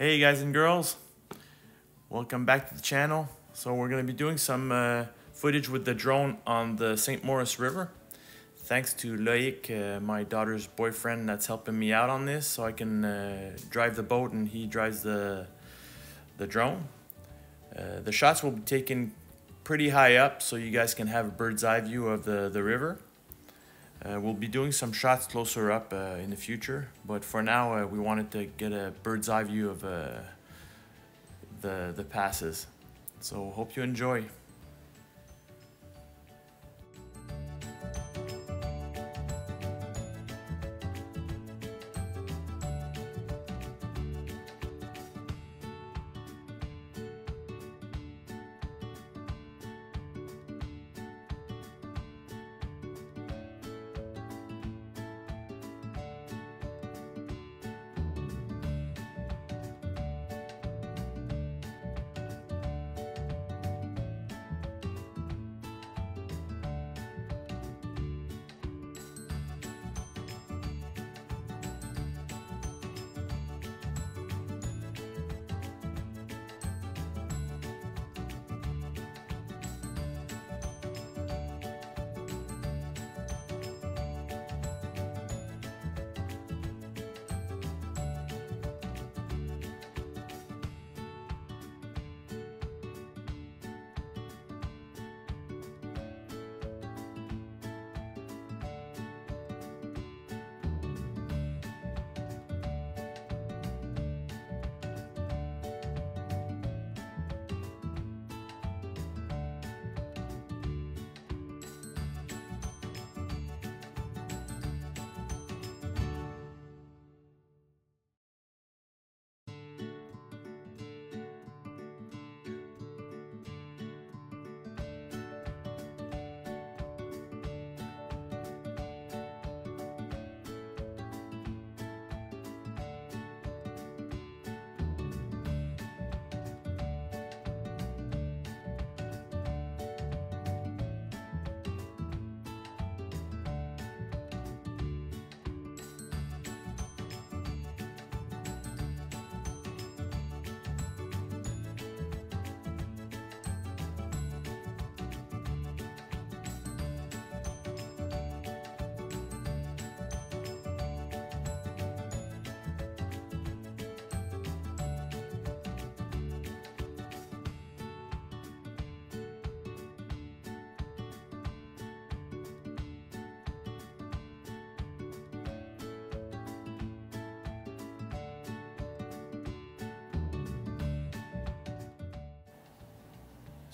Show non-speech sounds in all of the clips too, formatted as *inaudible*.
Hey guys and girls, welcome back to the channel. So we're going to be doing some uh, footage with the drone on the St. Maurice River. Thanks to Loic, uh, my daughter's boyfriend that's helping me out on this so I can uh, drive the boat and he drives the, the drone. Uh, the shots will be taken pretty high up so you guys can have a bird's eye view of the, the river. Uh, we'll be doing some shots closer up uh, in the future, but for now uh, we wanted to get a bird's eye view of uh, the, the passes. So hope you enjoy.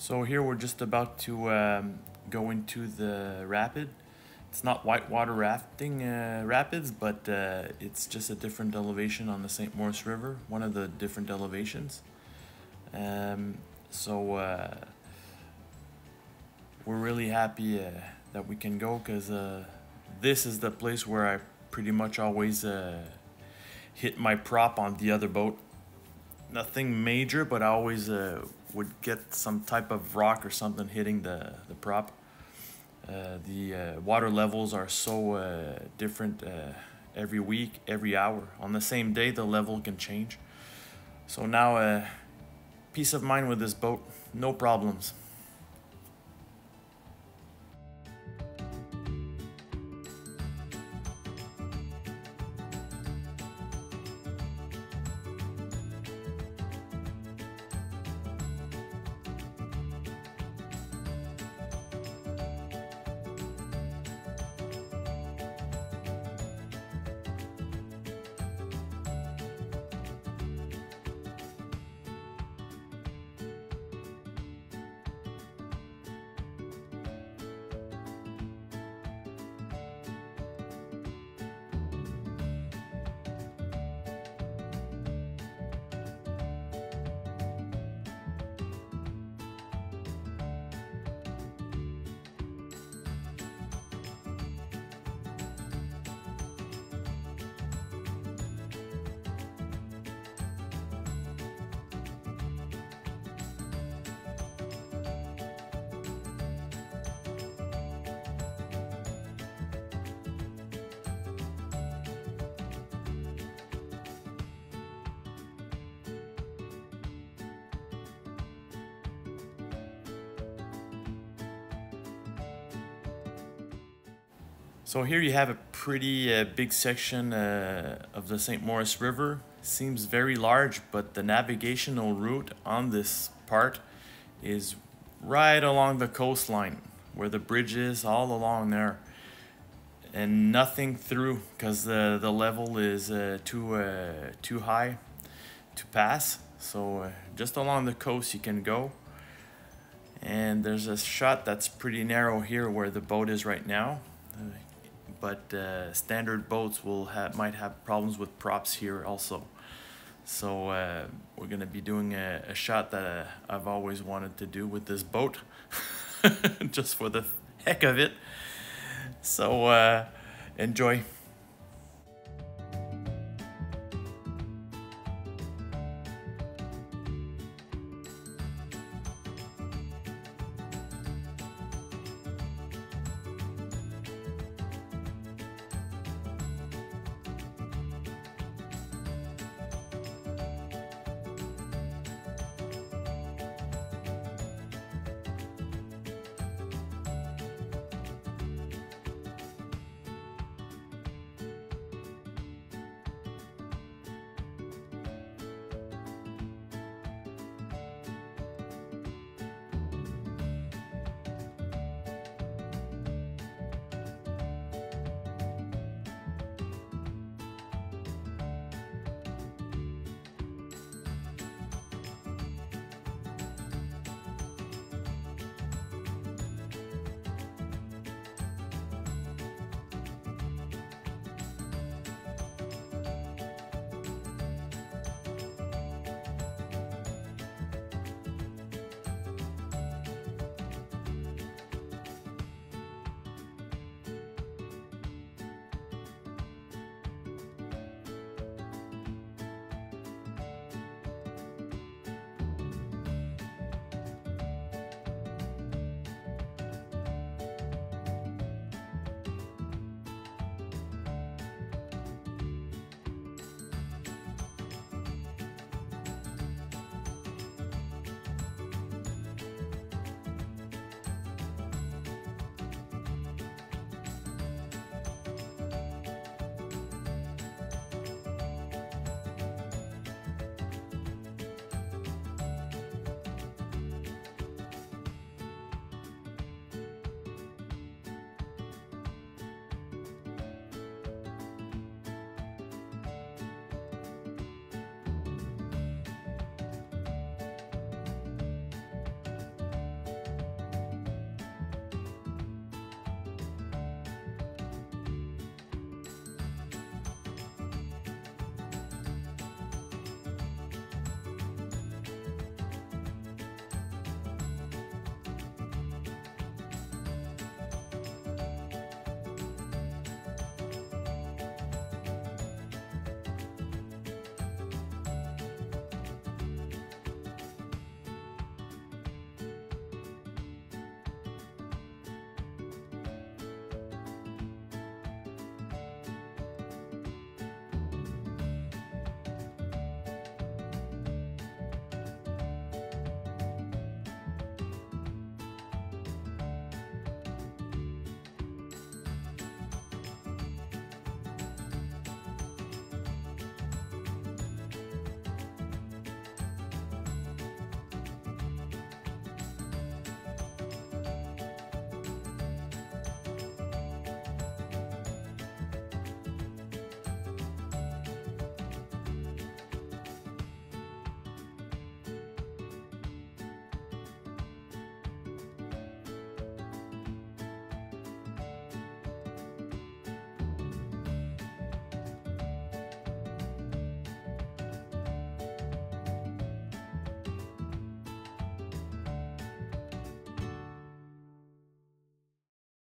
So here we're just about to um, go into the rapid. It's not whitewater rafting uh, rapids, but uh, it's just a different elevation on the St. Maurice River, one of the different elevations. Um, so uh, we're really happy uh, that we can go because uh, this is the place where I pretty much always uh, hit my prop on the other boat. Nothing major, but I always would get some type of rock or something hitting the, the prop. Uh, the uh, water levels are so uh, different uh, every week, every hour. On the same day, the level can change. So now, uh, peace of mind with this boat, no problems. So here you have a pretty uh, big section uh, of the St. Maurice River. Seems very large, but the navigational route on this part is right along the coastline where the bridge is all along there and nothing through because the, the level is uh, too, uh, too high to pass. So uh, just along the coast you can go. And there's a shot that's pretty narrow here where the boat is right now but uh, standard boats will have might have problems with props here also. So uh, we're gonna be doing a, a shot that uh, I've always wanted to do with this boat, *laughs* just for the heck of it. So uh, enjoy.